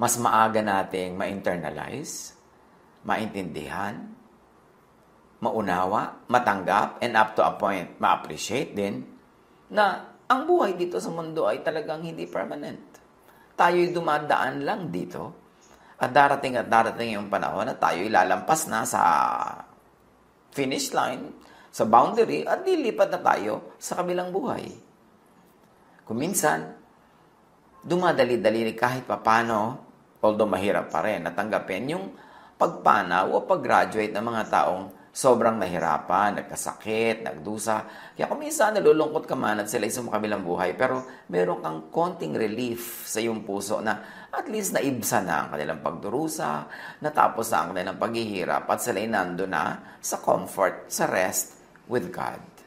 mas maaga nating ma-internalize, maintindihan, maunawa, matanggap, and up to a point, ma-appreciate din na ang buhay dito sa mundo ay talagang hindi permanent. Tayo'y dumadaan lang dito at darating at darating yung panahon na tayo ilalampas na sa finish line, sa boundary, at lilipat na tayo sa kabilang buhay. Kung minsan, dumadali-dali kahit papano, although mahirap pa rin, natanggapin yung pagpanaw o pag-graduate ng mga taong sobrang nahirapan, nagkasakit, nagdusa. Kaya kung minsan nalulungkot ka man at sila ay sumakabilang buhay, pero meron kang konting relief sa iyong puso na at least naibsa na ang kanilang pagdurusa, natapos na ang kanilang paghihirap at sila ay nando na sa comfort, sa rest with God.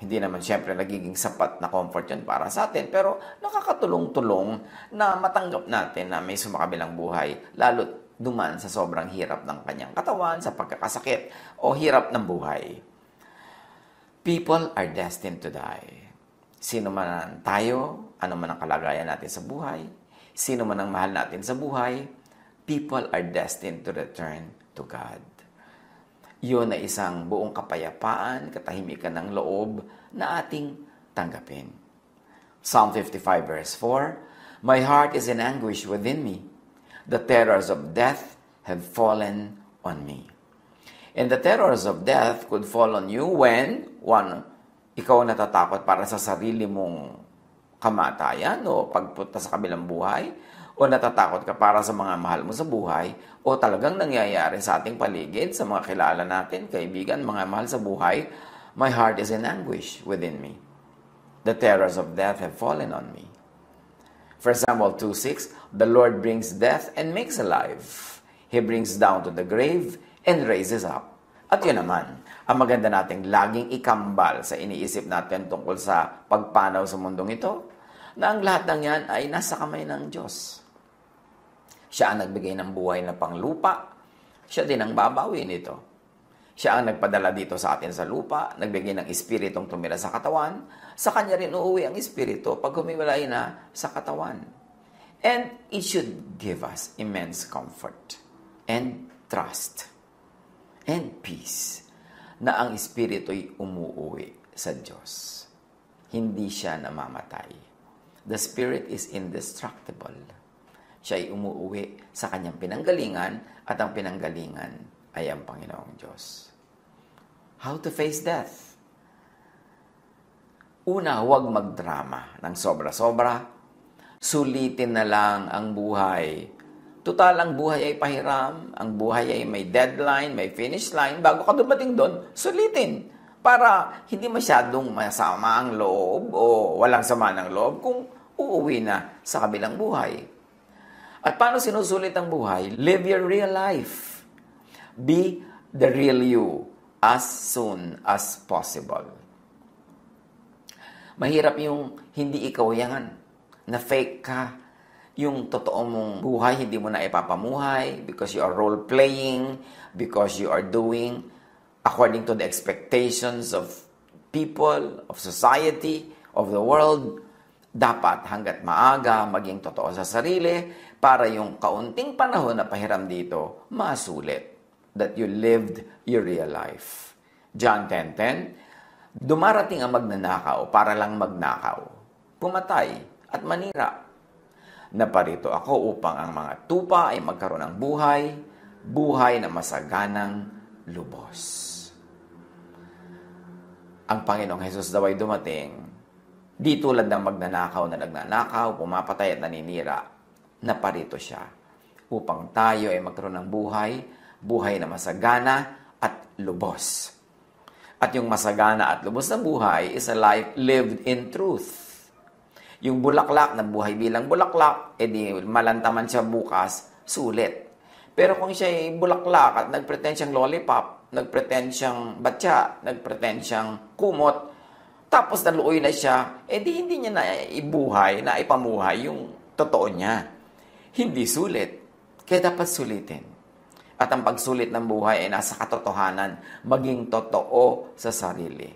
Hindi naman siyempre nagiging sapat na comfort yun para sa atin, pero nakakatulong-tulong na matanggap natin na may sumakabilang buhay, lalo duman sa sobrang hirap ng kanyang katawan, sa pagkakasakit o hirap ng buhay. People are destined to die. Sino man tayo, ano man ang kalagayan natin sa buhay, sino man ang mahal natin sa buhay, people are destined to return to God. Yun ay isang buong kapayapaan, katahimikan ng loob na ating tanggapin. Psalm 55 verse 4, My heart is in anguish within me the terrors of death have fallen on me. And the terrors of death could fall on you when, one, ikaw natatakot para sa sarili mong kamatayan o pagpunta sa kabilang buhay, o natatakot ka para sa mga mahal mo sa buhay, o talagang nangyayari sa ating paligid, sa mga kilala natin, kaibigan, mga mahal sa buhay, my heart is in anguish within me. The terrors of death have fallen on me. 1 Samuel 2.6, The Lord brings death and makes alive. He brings down to the grave and raises up. At yun naman, ang maganda nating laging ikambal sa iniisip natin tungkol sa pagpanaw sa mundong ito, na ang lahat ng yan ay nasa kamay ng Diyos. Siya ang nagbigay ng buhay na panglupa, siya din ang babawi nito. Siya ang nagpadala dito sa atin sa lupa, nagbigay ng espiritong tumira sa katawan. Sa kanya rin uuwi ang espiritu pag humiwalay na sa katawan. And it should give us immense comfort and trust and peace na ang espiritu'y umuuwi sa Diyos. Hindi siya namamatay. The spirit is indestructible. Siya ay umuuwi sa kanyang pinanggalingan at ang pinanggalingan ay ang Panginoong Diyos. How to face death. Una, huwag magdrama ng sobra-sobra. Sulitin na lang ang buhay. Total, ang buhay ay pahiram. Ang buhay ay may deadline, may finish line. Bago ka dumating doon, sulitin. Para hindi masyadong masama ang loob o walang sama ng loob kung uuwi na sa kabilang buhay. At paano sinusulit ang buhay? Live your real life. Be the real you as soon as possible. Mahirap yung hindi ikaw yan, na fake ka. Yung totoo mong buhay, hindi mo na ipapamuhay because you are role-playing, because you are doing according to the expectations of people, of society, of the world. Dapat hanggat maaga maging totoo sa sarili para yung kaunting panahon na pahiram dito, masulit that you lived your real life. John 10.10, Dumarating ang magnanakaw para lang magnakaw, pumatay at manira. Naparito ako upang ang mga tupa ay magkaroon ng buhay, buhay na masaganang lubos. Ang Panginoong Hesus daw ay dumating, di tulad ng magnanakaw na nagnanakaw, pumapatay at naninira, naparito siya upang tayo ay magkaroon ng buhay, buhay na masagana at lubos. At yung masagana at lubos na buhay is a life lived in truth. Yung bulaklak na buhay bilang bulaklak, edi malantaman siya bukas, sulit. Pero kung siya ay bulaklak at nagpretend siyang lollipop, nagpretend siyang batya, nagpretend siyang kumot, tapos naluoy na siya, edi hindi niya na ibuhay, na ipamuhay yung totoo niya. Hindi sulit. Kaya dapat sulitin. At ang pagsulit ng buhay ay nasa katotohanan, maging totoo sa sarili.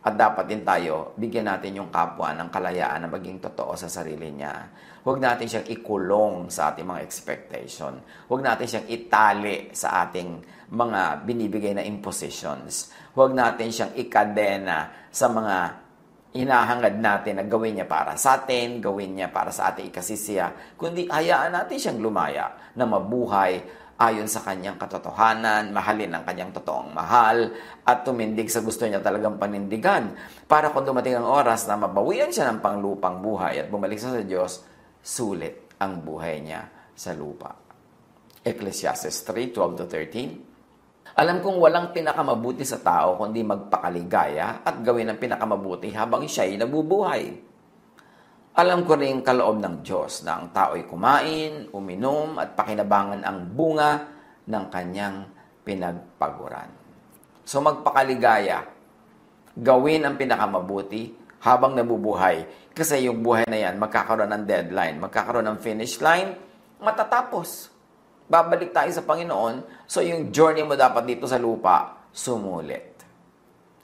At dapat din tayo, bigyan natin yung kapwa ng kalayaan na maging totoo sa sarili niya. Huwag natin siyang ikulong sa ating mga expectation. Huwag natin siyang itali sa ating mga binibigay na impositions. Huwag natin siyang ikadena sa mga hinahangad natin na gawin niya para sa atin, gawin niya para sa ating ikasisiya, kundi hayaan natin siyang lumaya na mabuhay ayon sa kanyang katotohanan, mahalin ang kanyang totoong mahal, at tumindig sa gusto niya talagang panindigan. Para kung dumating ang oras na mabawian siya ng panglupang buhay at bumalik sa Diyos, sulit ang buhay niya sa lupa. Ecclesiastes 3, 12-13 Alam kong walang pinakamabuti sa tao kundi magpakaligaya at gawin ang pinakamabuti habang siya'y nabubuhay alam ko rin kaloob ng Diyos na ang tao'y kumain, uminom at pakinabangan ang bunga ng kanyang pinagpaguran. So magpakaligaya, gawin ang pinakamabuti habang nabubuhay. Kasi yung buhay na yan, magkakaroon ng deadline, magkakaroon ng finish line, matatapos. Babalik tayo sa Panginoon, so yung journey mo dapat dito sa lupa, sumulit.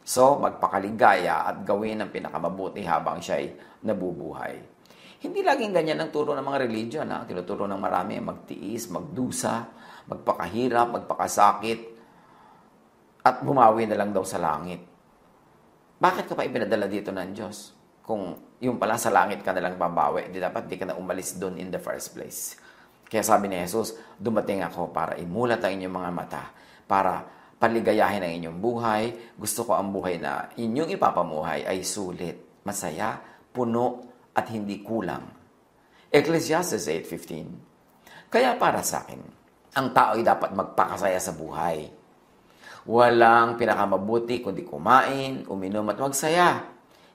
So, magpakaligaya at gawin ang pinakamabuti habang siya'y nabubuhay. Hindi laging ganyan ang turo ng mga religion. Ha? Tinuturo ng marami magtiis, magdusa, magpakahirap, magpakasakit, at bumawi na lang daw sa langit. Bakit ka pa ipinadala dito ng Diyos? Kung yung pala sa langit ka nalang babawi, di dapat di ka na umalis doon in the first place. Kaya sabi ni Jesus, dumating ako para imulat ang inyong mga mata, para paligayahin ang inyong buhay. Gusto ko ang buhay na inyong ipapamuhay ay sulit, masaya, puno, at hindi kulang. Ecclesiastes 8.15 Kaya para sa akin, ang tao ay dapat magpakasaya sa buhay. Walang pinakamabuti kundi kumain, uminom at magsaya.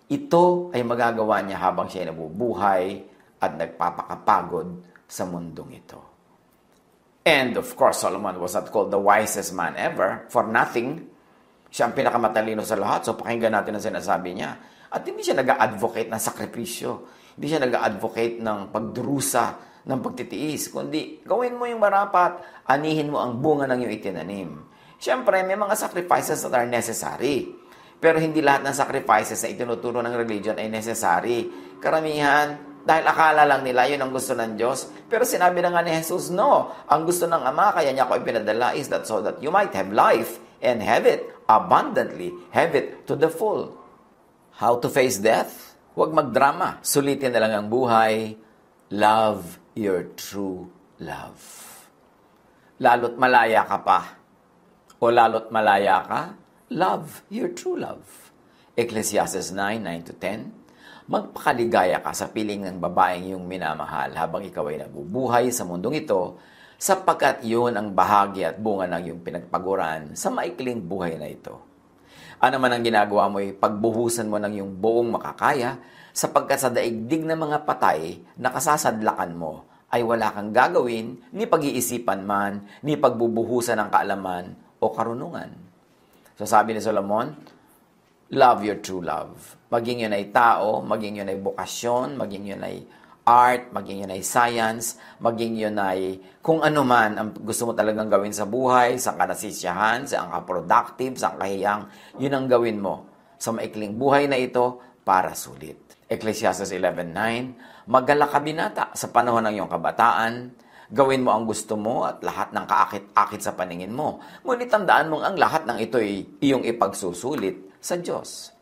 Ito ay magagawa niya habang siya ay nabubuhay at nagpapakapagod sa mundong ito. And of course, Solomon was not called the wisest man ever for nothing. Siya ang pinakamatalino sa lahat. So pakinggan natin ang sinasabi niya. At hindi siya nag-advocate ng sakripisyo. Hindi siya nag-advocate ng pagdurusa, ng pagtitiis. Kundi gawin mo yung marapat, anihin mo ang bunga ng iyong itinanim. Siyempre, may mga sacrifices that are necessary. Pero hindi lahat ng sacrifices na itinuturo ng religion ay necessary. Karamihan, dahil akala lang nila yun ang gusto ng Diyos. Pero sinabi na nga ni Jesus, no. Ang gusto ng Ama, kaya niya ako ipinadala is that so that you might have life and have it abundantly, have it to the full. How to face death? Huwag magdrama. Sulitin na lang ang buhay. Love your true love. Lalo't malaya ka pa. O lalo't malaya ka, love your true love. Ecclesiastes 9, 9 to 10 magpakaligaya ka sa piling ng babaeng iyong minamahal habang ikaw ay nabubuhay sa mundong ito sapagkat yun ang bahagi at bunga ng iyong pinagpaguran sa maikling buhay na ito. Ano man ang ginagawa mo ay pagbuhusan mo ng iyong buong makakaya sapagkat sa daigdig ng mga patay na kasasadlakan mo ay wala kang gagawin, ni pag-iisipan man, ni pagbubuhusan ng kaalaman o karunungan. So sabi ni Solomon, love your true love. Maging yun ay tao, maging yun ay bokasyon, maging yun ay art, maging yun ay science, maging yun ay kung ano man ang gusto mo talagang gawin sa buhay, saan ka nasisyahan, saan ka productive, saan ka hiyang, yun ang gawin mo sa maikling buhay na ito para sulit. Ecclesiastes 11.9 Magala ka binata sa panahon ng iyong kabataan, gawin mo ang gusto mo at lahat ng kaakit-akit sa paningin mo. Ngunit tandaan mong ang lahat ng ito ay iyong ipagsusulit sa Diyos.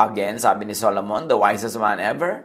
Again, sabi ni Solomon, the wisest man ever,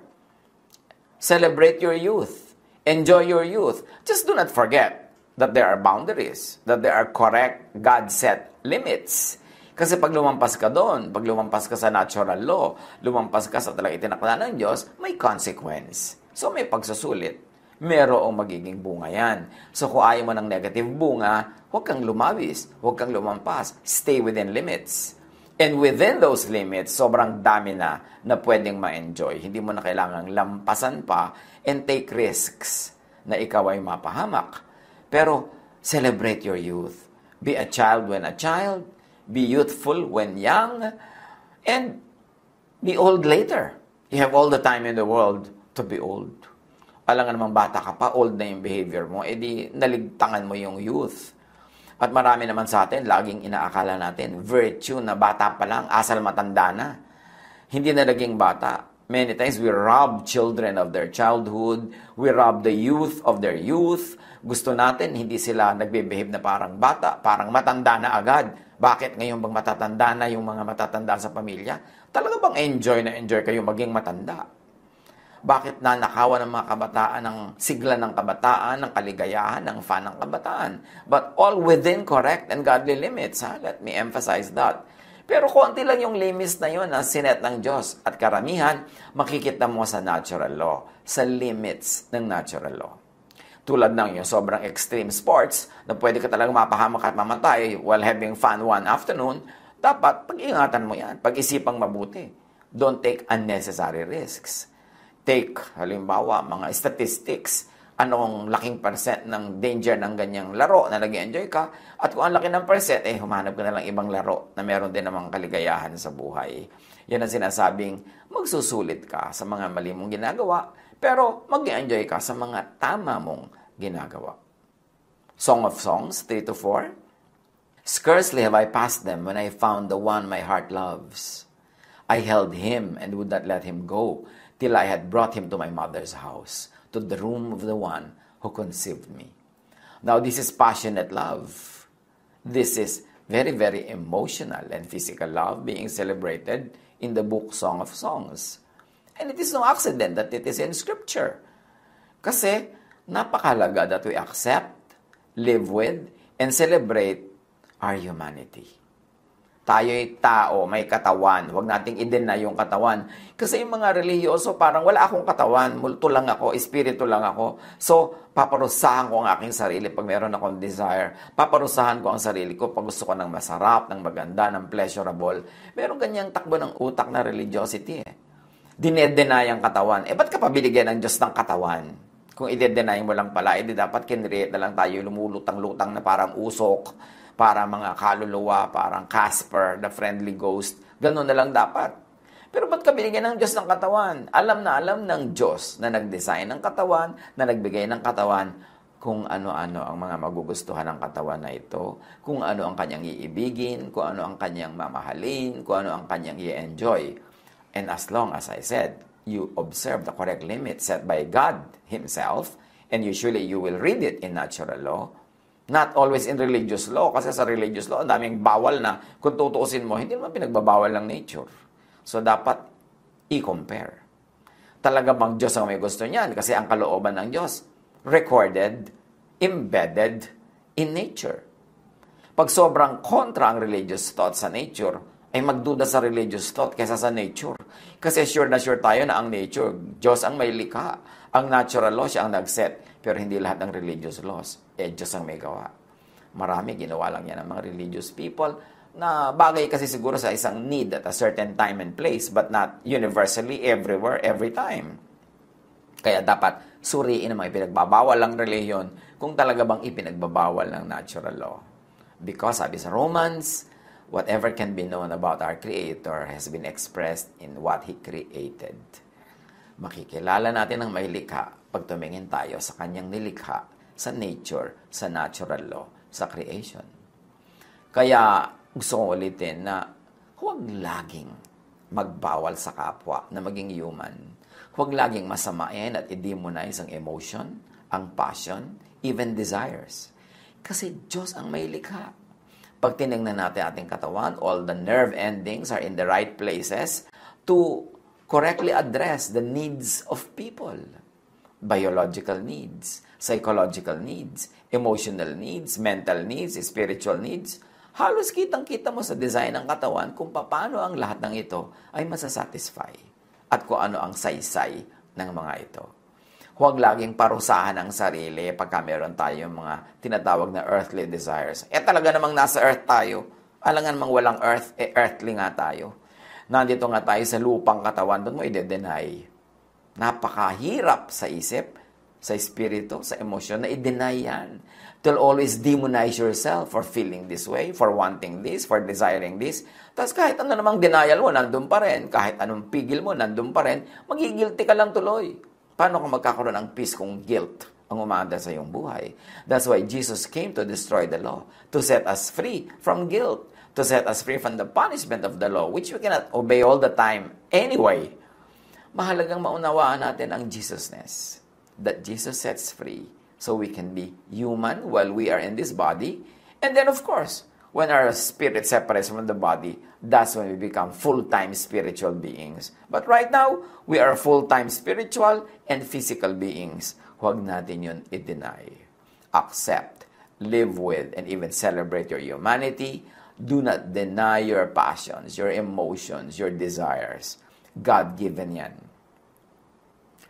celebrate your youth. Enjoy your youth. Just do not forget that there are boundaries, that there are correct God-set limits. Kasi pag lumampas ka doon, pag lumampas ka sa natural law, lumampas ka sa talagang itinakda ng Diyos, may consequence. So may pagsusulit. Merong magiging bunga yan. So kung ayaw mo ng negative bunga, huwag kang lumawis, huwag kang lumampas. Stay within limits. And within those limits, sobrang dami na na pwedeng ma-enjoy. Hindi mo na kailangang lampasan pa and take risks na ikaw ay mapahamak. Pero celebrate your youth. Be a child when a child. Be youthful when young. And be old later. You have all the time in the world to be old. Alam nga namang bata ka pa, old na yung behavior mo, edi naligtangan mo yung youth. At marami naman sa atin, laging inaakala natin, virtue na bata pa lang, asal matanda na. Hindi na naging bata. Many times we rob children of their childhood. We rob the youth of their youth. Gusto natin, hindi sila nagbe-behave na parang bata, parang matanda na agad. Bakit ngayon bang matatanda na yung mga matatanda sa pamilya? Talaga bang enjoy na enjoy kayo maging matanda? Bakit nanakawan ng mga kabataan ng sigla ng kabataan, ng kaligayahan, ng fan ng kabataan? But all within correct and godly limits. Ha? Let me emphasize that. Pero konti lang yung limits na yun na sinet ng Diyos. At karamihan, makikita mo sa natural law, sa limits ng natural law. Tulad ng yung sobrang extreme sports na pwede ka talagang mapahamak at mamatay while having fun one afternoon, dapat pag-ingatan mo yan, pag-isipang mabuti. Don't take unnecessary risks take, halimbawa, mga statistics, anong laking percent ng danger ng ganyang laro na nag enjoy ka, at kung ang laki ng percent, eh, humanap ka na lang ibang laro na meron din namang kaligayahan sa buhay. Yan ang sinasabing, magsusulit ka sa mga mali mong ginagawa, pero mag enjoy ka sa mga tama mong ginagawa. Song of Songs, 3 to 4. Scarcely have I passed them when I found the one my heart loves. I held him and would not let him go till I had brought him to my mother's house, to the room of the one who conceived me. Now, this is passionate love. This is very, very emotional and physical love being celebrated in the book Song of Songs. And it is no accident that it is in Scripture. Kasi napakalaga that we accept, live with, and celebrate our humanity. Tayo'y tao, may katawan. Huwag nating i-deny yung katawan. Kasi yung mga reliyoso, parang wala akong katawan. Multo lang ako, espiritu lang ako. So, paparusahan ko ang aking sarili pag meron akong desire. Paparusahan ko ang sarili ko pag gusto ko ng masarap, ng maganda, ng pleasurable. Meron ganyang takbo ng utak na religiosity eh. Dinedenay ang katawan. Eh, ba't ka pabiligyan ng Diyos ng katawan? Kung i-deny mo lang pala, edi eh, dapat kinreate na lang tayo lumulutang-lutang na parang usok para mga kaluluwa, parang Casper, the friendly ghost. Ganun na lang dapat. Pero ba't ka binigyan ng Diyos ng katawan? Alam na alam ng Diyos na nag-design ng katawan, na nagbigay ng katawan, kung ano-ano ang mga magugustuhan ng katawan na ito, kung ano ang kanyang iibigin, kung ano ang kanyang mamahalin, kung ano ang kanyang i-enjoy. And as long as I said, you observe the correct limit set by God Himself, and usually you will read it in natural law, Not always in religious law, kasi sa religious law, ang daming bawal na kung tutuusin mo, hindi naman pinagbabawal ng nature. So, dapat i-compare. Talaga bang Diyos ang may gusto niyan? Kasi ang kalooban ng Diyos, recorded, embedded in nature. Pag sobrang kontra ang religious thought sa nature, ay magduda sa religious thought kaysa sa nature. Kasi sure na sure tayo na ang nature, Diyos ang may likha. Ang natural law siya ang nag-set, pero hindi lahat ng religious laws eh Diyos ang may gawa. Marami, ginawa lang yan ng mga religious people na bagay kasi siguro sa isang need at a certain time and place but not universally everywhere, every time. Kaya dapat suriin ang mga ipinagbabawal ng reliyon kung talaga bang ipinagbabawal ng natural law. Because sabi sa Romans, whatever can be known about our Creator has been expressed in what He created. Makikilala natin ang may likha pag tumingin tayo sa kanyang nilikha sa nature, sa natural law, sa creation. Kaya gusto kong ulitin na huwag laging magbawal sa kapwa na maging human. Huwag laging masamain at i-demonize ang emotion, ang passion, even desires. Kasi Diyos ang may likha. Pag tinignan natin ating katawan, all the nerve endings are in the right places to correctly address the needs of people. Biological needs, psychological needs, emotional needs, mental needs, spiritual needs. Halos kitang-kita mo sa design ng katawan kung paano ang lahat ng ito ay masasatisfy at kung ano ang saysay ng mga ito. Huwag laging parusahan ang sarili pagka meron tayong mga tinatawag na earthly desires. Eh talaga namang nasa earth tayo. Alangan mang walang earth, eh earthly nga tayo. Nandito nga tayo sa lupang katawan, doon mo i-deny. Napakahirap sa isip sa espiritu, sa emosyon, na i-deny yan. You'll always demonize yourself for feeling this way, for wanting this, for desiring this. Tapos kahit ano namang denial mo, nandun pa rin. Kahit anong pigil mo, nandun pa rin. Magigilty ka lang tuloy. Paano ka magkakaroon ng peace kung guilt ang umanda sa iyong buhay? That's why Jesus came to destroy the law, to set us free from guilt, to set us free from the punishment of the law, which we cannot obey all the time anyway. Mahalagang maunawaan natin ang Jesusness. That Jesus sets free so we can be human while we are in this body. And then, of course, when our spirit separates from the body, that's when we become full-time spiritual beings. But right now, we are full-time spiritual and physical beings. Huwag natin yun i-deny. Accept, live with, and even celebrate your humanity. Do not deny your passions, your emotions, your desires. God-given yan.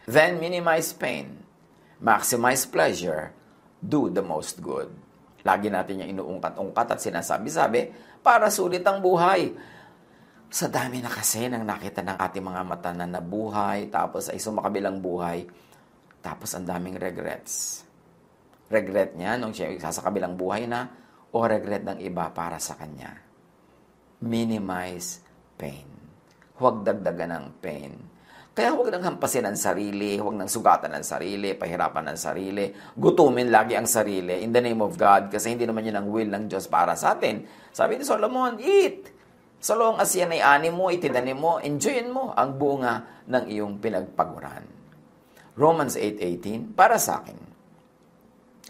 Then minimize pain, maximize pleasure, do the most good. Lagi natin yung inuungkat-ungkat at sinasabi-sabi para sulit ang buhay. Sa dami na kasi nang nakita ng ating mga mata na nabuhay, tapos ay sumakabilang buhay, tapos ang daming regrets. Regret niya nung siya sa kabilang buhay na, o regret ng iba para sa kanya. Minimize pain. Huwag dagdagan ng pain kaya huwag nang hampasin ang sarili, huwag nang sugatan ang sarili, pahirapan ang sarili, gutumin lagi ang sarili in the name of God kasi hindi naman yun ang will ng Diyos para sa atin. Sabi ni Solomon, eat! So long as ay ani mo, itinanim mo, enjoyin mo ang bunga ng iyong pinagpaguran. Romans 8.18, para sa akin,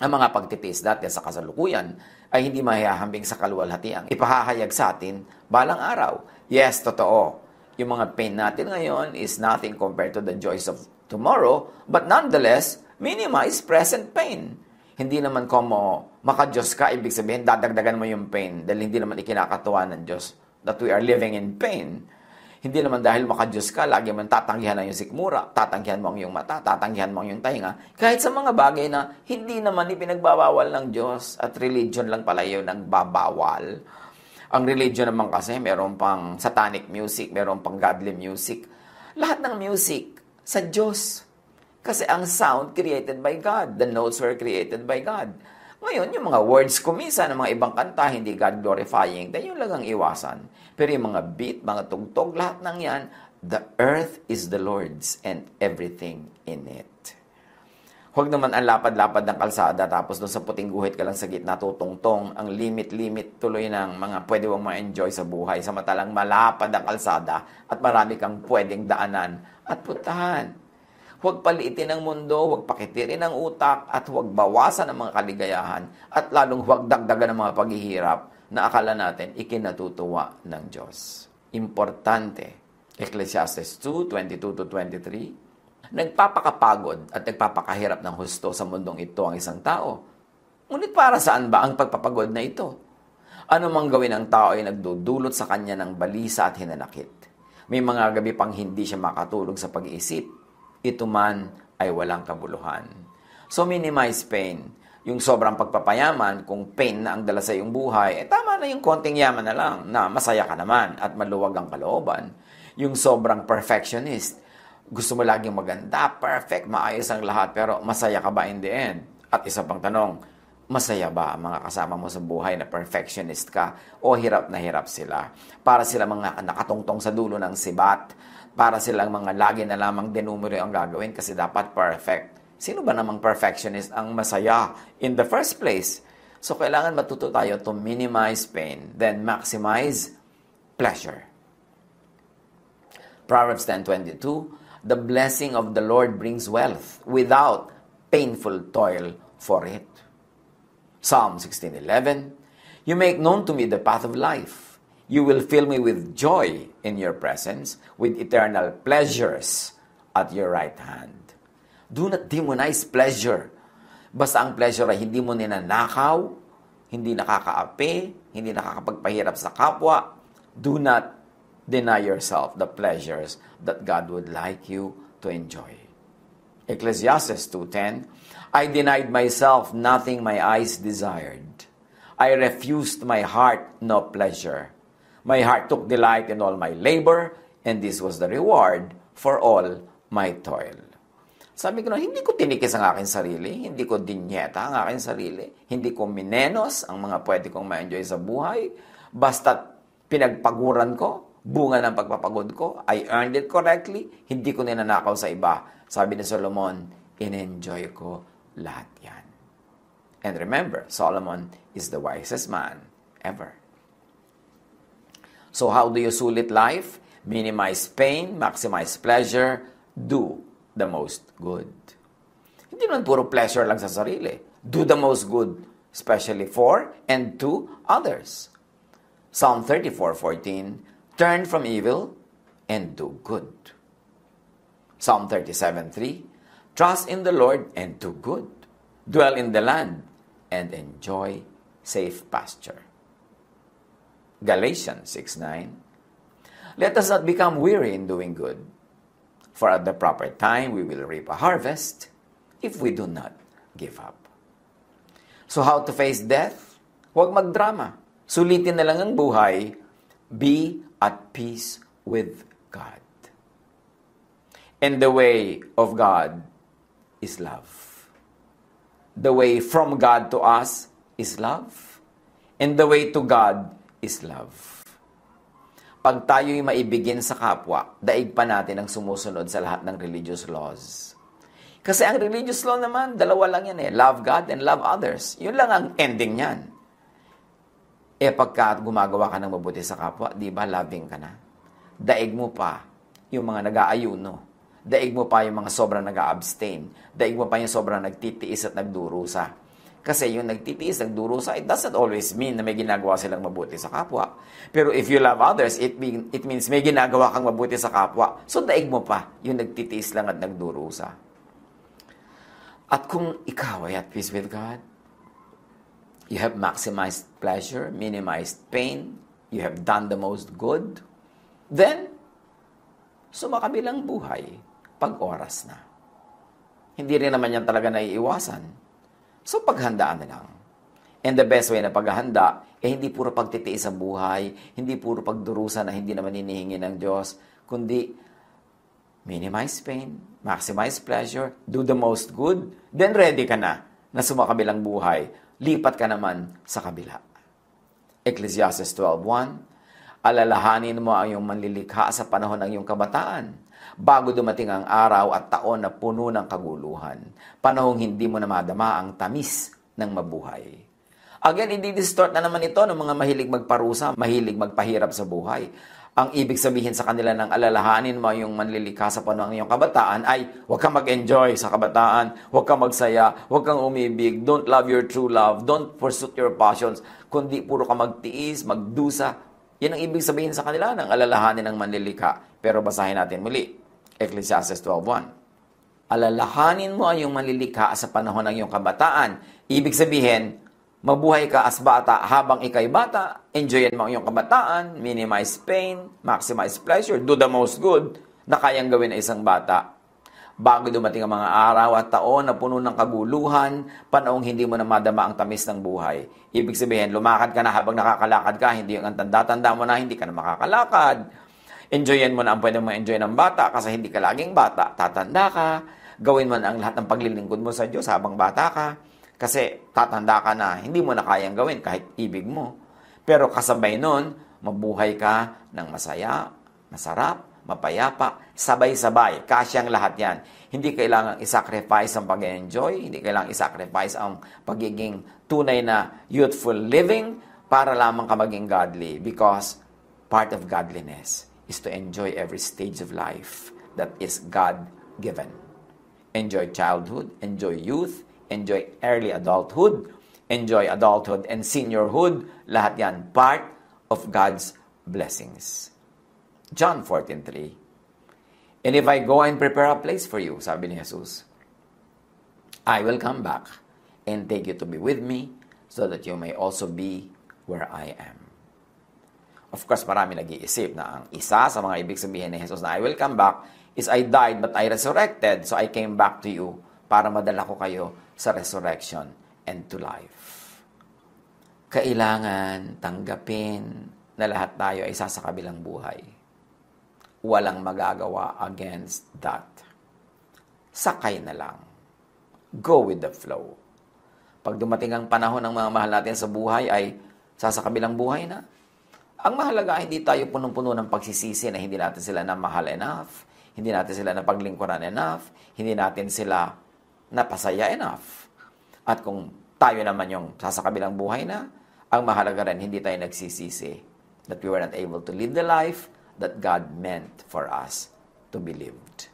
ang mga pagtitiis dati sa kasalukuyan ay hindi mahihahambing sa kaluwalhatiang ipahahayag sa atin balang araw. Yes, totoo yung mga pain natin ngayon is nothing compared to the joys of tomorrow, but nonetheless, minimize present pain. Hindi naman como makajos ka, ibig sabihin, dadagdagan mo yung pain dahil hindi naman ikinakatuwa ng Diyos that we are living in pain. Hindi naman dahil makajos ka, lagi man tatanggihan ang yung sikmura, tatanggihan mo ang iyong mata, tatanggihan mo ang iyong tainga. Kahit sa mga bagay na hindi naman ipinagbabawal ng Diyos at religion lang pala yun ang babawal. Ang religion naman kasi, meron pang satanic music, meron pang godly music. Lahat ng music sa Diyos. Kasi ang sound created by God. The notes were created by God. Ngayon, yung mga words kumisa ng mga ibang kanta, hindi God glorifying, then yun lang ang iwasan. Pero yung mga beat, mga tugtog, lahat ng yan, the earth is the Lord's and everything in it. Huwag naman ang lapad-lapad ng kalsada tapos doon sa puting guhit ka lang sa gitna tutungtong ang limit-limit tuloy ng mga pwede mong ma-enjoy sa buhay samantalang malapad ang kalsada at marami kang pwedeng daanan at putahan. Huwag paliitin ang mundo, huwag pakitirin ang utak at huwag bawasan ang mga kaligayahan at lalong huwag dagdagan ang mga paghihirap na akala natin ikinatutuwa ng Diyos. Importante. Ecclesiastes 2, 22 to 23 Nagpapakapagod at nagpapakahirap ng husto sa mundong ito ang isang tao. Ngunit para saan ba ang pagpapagod na ito? Ano mang gawin ng tao ay nagdudulot sa kanya ng balisa at hinanakit. May mga gabi pang hindi siya makatulog sa pag-iisip. Ito man ay walang kabuluhan. So minimize pain. Yung sobrang pagpapayaman, kung pain na ang dala sa iyong buhay, eh tama na yung konting yaman na lang na masaya ka naman at maluwag ang kalooban. Yung sobrang perfectionist, gusto mo laging maganda, perfect, maayos ang lahat, pero masaya ka ba in the end? At isa pang tanong, masaya ba ang mga kasama mo sa buhay na perfectionist ka o hirap na hirap sila? Para sila mga nakatungtong sa dulo ng sibat, para silang mga lagi na lamang denumero ang gagawin kasi dapat perfect. Sino ba namang perfectionist ang masaya in the first place? So, kailangan matuto tayo to minimize pain, then maximize pleasure. Proverbs 10.22 the blessing of the Lord brings wealth without painful toil for it. Psalm 16:11 You make known to me the path of life. You will fill me with joy in your presence, with eternal pleasures at your right hand. Do not demonize pleasure. Basta ang pleasure ay hindi mo ninanakaw, hindi nakakaapi, hindi nakakapagpahirap sa kapwa. Do not deny yourself the pleasures that God would like you to enjoy. Ecclesiastes 2:10 I denied myself nothing my eyes desired. I refused my heart no pleasure. My heart took delight in all my labor, and this was the reward for all my toil. Sabi ko na, hindi ko tinikis ang aking sarili, hindi ko dinyeta ang aking sarili, hindi ko minenos ang mga pwede kong ma-enjoy sa buhay, basta pinagpaguran ko bunga ng pagpapagod ko. I earned it correctly. Hindi ko ninanakaw sa iba. Sabi ni Solomon, in-enjoy ko lahat yan. And remember, Solomon is the wisest man ever. So how do you sulit life? Minimize pain, maximize pleasure, do the most good. Hindi naman puro pleasure lang sa sarili. Do the most good, especially for and to others. Psalm 34:14, Turn from evil and do good. Psalm 37:3, Trust in the Lord and do good. Dwell in the land and enjoy safe pasture. Galatians 6:9, Let us not become weary in doing good, for at the proper time we will reap a harvest if we do not give up. So how to face death? Huwag magdrama. Sulitin na lang ang buhay. Be at peace with God. And the way of God is love. The way from God to us is love. And the way to God is love. Pag tayo'y maibigin sa kapwa, daig pa natin ang sumusunod sa lahat ng religious laws. Kasi ang religious law naman, dalawa lang yan eh. Love God and love others. Yun lang ang ending niyan. Eh pagka gumagawa ka ng mabuti sa kapwa, di ba loving ka na? Daig mo pa yung mga nag-aayuno. Daig mo pa yung mga sobrang nag-abstain. Daig mo pa yung sobrang nagtitiis at nagdurusa. Kasi yung nagtitiis, nagdurusa, it doesn't always mean na may ginagawa silang mabuti sa kapwa. Pero if you love others, it, mean, it means may ginagawa kang mabuti sa kapwa. So daig mo pa yung nagtitiis lang at nagdurusa. At kung ikaw ay at peace with God, you have maximized pleasure, minimized pain, you have done the most good, then, sumakabilang buhay pag oras na. Hindi rin naman yan talaga naiiwasan So, paghandaan na lang. And the best way na paghahanda, eh hindi puro pagtitiis sa buhay, hindi puro pagdurusa na hindi naman hinihingi ng Diyos, kundi minimize pain, maximize pleasure, do the most good, then ready ka na na sumakabilang buhay, lipat ka naman sa kabila. Ecclesiastes 12.1 Alalahanin mo ang iyong manlilikha sa panahon ng iyong kabataan bago dumating ang araw at taon na puno ng kaguluhan, panahong hindi mo na madama ang tamis ng mabuhay. Again, hindi distort na naman ito ng mga mahilig magparusa, mahilig magpahirap sa buhay. Ang ibig sabihin sa kanila ng alalahanin mo yung manlilikha sa panahon ng iyong kabataan ay huwag kang mag-enjoy sa kabataan, huwag kang magsaya, huwag kang umibig, don't love your true love, don't pursue your passions, kundi puro ka magtiis, magdusa. Yan ang ibig sabihin sa kanila ng alalahanin ng manlilikha. Pero basahin natin muli. Ecclesiastes 12.1 Alalahanin mo ang iyong manlilikha sa panahon ng iyong kabataan. Ibig sabihin, mabuhay ka as bata habang ikay bata, enjoyin mo ang iyong kabataan, minimize pain, maximize pleasure, do the most good na kayang gawin ng isang bata. Bago dumating ang mga araw at taon na puno ng kaguluhan, panahong hindi mo na madama ang tamis ng buhay. Ibig sabihin, lumakad ka na habang nakakalakad ka, hindi yung tanda-tanda mo na hindi ka na makakalakad Enjoyin mo na ang pwede mo enjoy ng bata kasi hindi ka laging bata. Tatanda ka. Gawin mo na ang lahat ng paglilingkod mo sa Diyos habang bata ka. Kasi tatanda ka na, hindi mo na kayang gawin kahit ibig mo. Pero kasabay nun, mabuhay ka ng masaya, masarap, mapayapa, sabay-sabay. Kasyang lahat yan. Hindi kailangang isacrifice ang pag-enjoy, hindi kailangang isacrifice ang pagiging tunay na youthful living para lamang ka maging godly because part of godliness is to enjoy every stage of life that is God-given. Enjoy childhood, enjoy youth, enjoy early adulthood, enjoy adulthood and seniorhood. Lahat yan part of God's blessings. John 14.3 And if I go and prepare a place for you, sabi ni Jesus, I will come back and take you to be with me so that you may also be where I am. Of course, marami nag-iisip na ang isa sa mga ibig sabihin ni Jesus na I will come back is I died but I resurrected, so I came back to you para madala ko kayo sa resurrection and to life. Kailangan tanggapin na lahat tayo ay isa sa kabilang buhay. Walang magagawa against that. Sakay na lang. Go with the flow. Pag dumating ang panahon ng mga mahal natin sa buhay ay sa kabilang buhay na, ang mahalaga, hindi tayo punong-puno ng pagsisisi na hindi natin sila na mahal enough, hindi natin sila na paglingkuran enough, hindi natin sila napasaya enough. At kung tayo naman yung sasakabilang buhay na, ang mahalaga rin, hindi tayo nagsisisi that we were not able to live the life that God meant for us to be lived.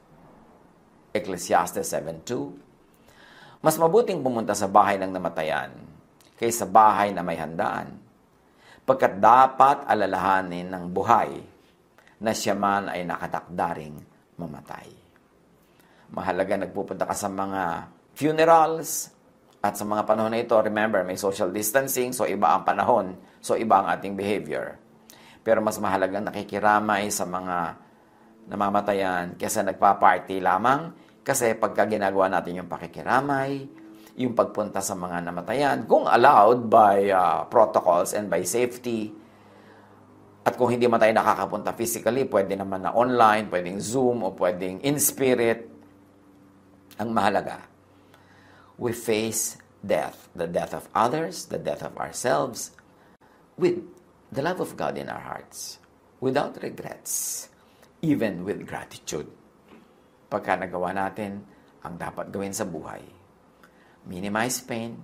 Ecclesiastes 7.2 Mas mabuting pumunta sa bahay ng namatayan kaysa bahay na may handaan, pagkat dapat alalahanin ng buhay na siya man ay nakatakdaring mamatay. Mahalaga nagpupunta ka sa mga funerals, at sa mga panahon na ito, remember, may social distancing, so iba ang panahon, so iba ang ating behavior. Pero mas mahalagang nakikiramay sa mga namamatayan kaysa nagpa-party lamang kasi pagka ginagawa natin yung pakikiramay, yung pagpunta sa mga namatayan, kung allowed by uh, protocols and by safety, at kung hindi man tayo nakakapunta physically, pwede naman na online, pwedeng Zoom, o pwedeng in spirit. Ang mahalaga, we face death, the death of others, the death of ourselves, with the love of God in our hearts, without regrets, even with gratitude. Pagka nagawa natin ang dapat gawin sa buhay, minimize pain,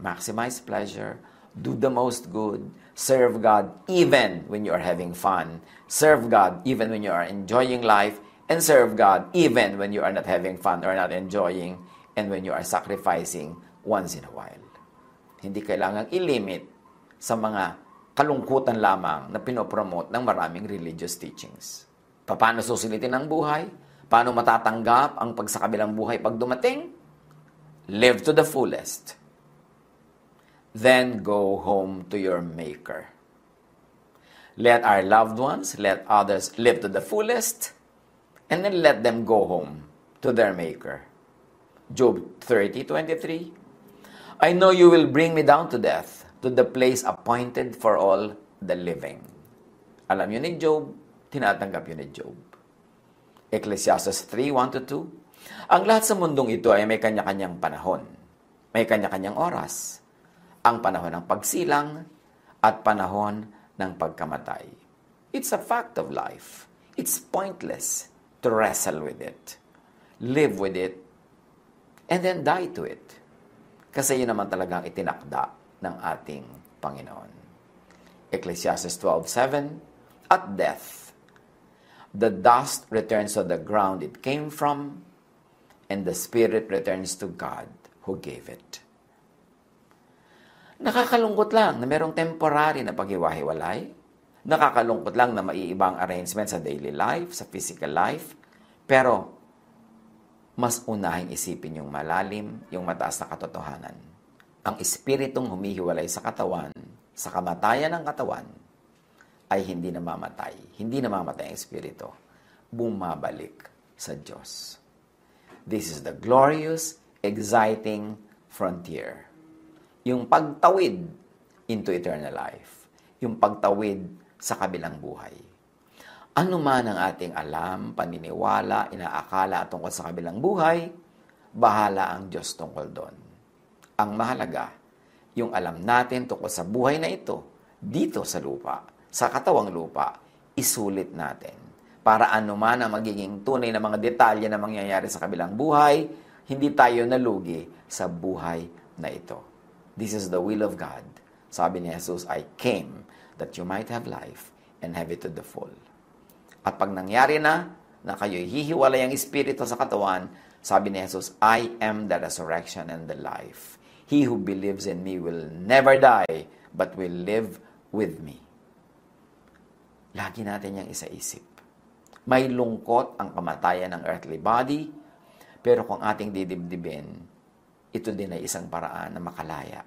maximize pleasure, do the most good, serve God even when you are having fun, serve God even when you are enjoying life, and serve God even when you are not having fun or not enjoying and when you are sacrificing once in a while. Hindi kailangang ilimit sa mga kalungkutan lamang na pinopromote ng maraming religious teachings. Paano susulitin ang buhay? Paano matatanggap ang pagsakabilang buhay pag dumating? Live to the fullest. Then go home to your Maker. Let our loved ones, let others live to the fullest, and then let them go home to their Maker. Job 30:23. I know you will bring me down to death, to the place appointed for all the living. Alam yun ni Job, tinatanggap yun ni Job. Ecclesiastes 3:1-2. Ang lahat sa mundong ito ay may kanya-kanyang panahon. May kanya-kanyang oras. Ang panahon ng pagsilang at panahon ng pagkamatay. It's a fact of life. It's pointless to wrestle with it. Live with it and then die to it. Kasi yun naman talagang itinakda ng ating Panginoon. Ecclesiastes 12.7 At death, the dust returns to the ground it came from, and the spirit returns to God who gave it. Nakakalungkot lang na merong temporary na paghiwa-hiwalay. Nakakalungkot lang na maiibang arrangement sa daily life, sa physical life. Pero mas unahing isipin yung malalim, yung mataas na katotohanan. Ang espiritong humihiwalay sa katawan, sa kamatayan ng katawan, ay hindi namamatay. Hindi namamatay ang espiritu. Bumabalik sa Diyos. This is the glorious, exciting frontier. Yung pagtawid into eternal life. Yung pagtawid sa kabilang buhay. Ano man ang ating alam, paniniwala, inaakala tungkol sa kabilang buhay, bahala ang Diyos tungkol doon. Ang mahalaga, yung alam natin tungkol sa buhay na ito, dito sa lupa, sa katawang lupa, isulit natin. Para ano man ang magiging tunay na mga detalye na mangyayari sa kabilang buhay, hindi tayo nalugi sa buhay na ito. This is the will of God. Sabi ni Jesus, I came that you might have life and have it to the full. At pag nangyari na, na kayo'y hihiwalay ang espiritu sa katawan, sabi ni Jesus, I am the resurrection and the life. He who believes in me will never die, but will live with me. Lagi natin yung isa-isip. May lungkot ang kamatayan ng earthly body, pero kung ating didibdibin, ito din ay isang paraan na makalaya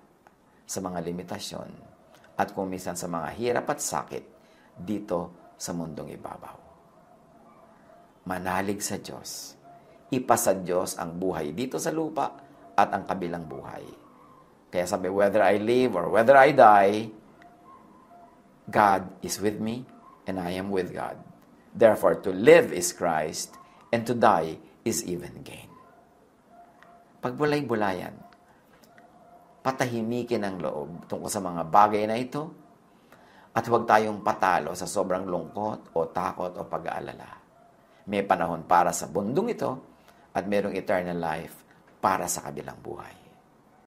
sa mga limitasyon at kung minsan sa mga hirap at sakit dito sa mundong ibabaw manalig sa Diyos. Ipasa Diyos ang buhay dito sa lupa at ang kabilang buhay. Kaya sabi, whether I live or whether I die, God is with me and I am with God. Therefore, to live is Christ and to die is even gain. Pagbulay-bulayan, patahimikin ang loob tungkol sa mga bagay na ito at huwag tayong patalo sa sobrang lungkot o takot o pag-aalala. May panahon para sa bundong ito at mayroong eternal life para sa kabilang buhay.